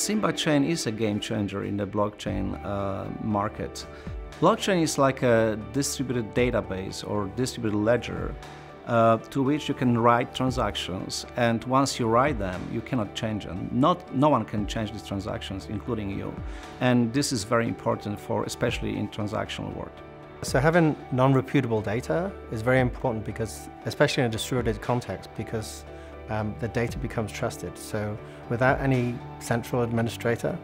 Simba chain is a game changer in the blockchain uh, market. Blockchain is like a distributed database or distributed ledger uh, to which you can write transactions and once you write them you cannot change them. Not, no one can change these transactions including you and this is very important for especially in transactional world. So having non-repudiable data is very important because, especially in a distributed context, because um, the data becomes trusted. So without any central administrator,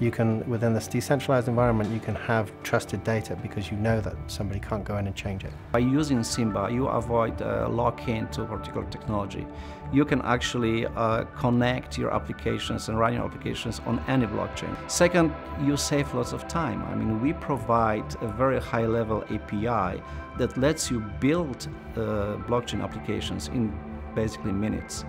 you can, within this decentralized environment, you can have trusted data because you know that somebody can't go in and change it. By using Simba, you avoid uh, lock-in to a particular technology. You can actually uh, connect your applications and run your applications on any blockchain. Second, you save lots of time. I mean, we provide a very high-level API that lets you build uh, blockchain applications in basically minutes.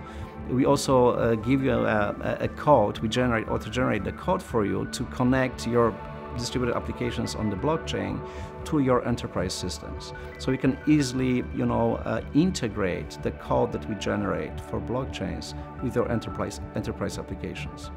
We also uh, give you a, a, code, we generate, auto-generate the code for you to connect your distributed applications on the blockchain to your enterprise systems. So you can easily, you know, uh, integrate the code that we generate for blockchains with your enterprise, enterprise applications.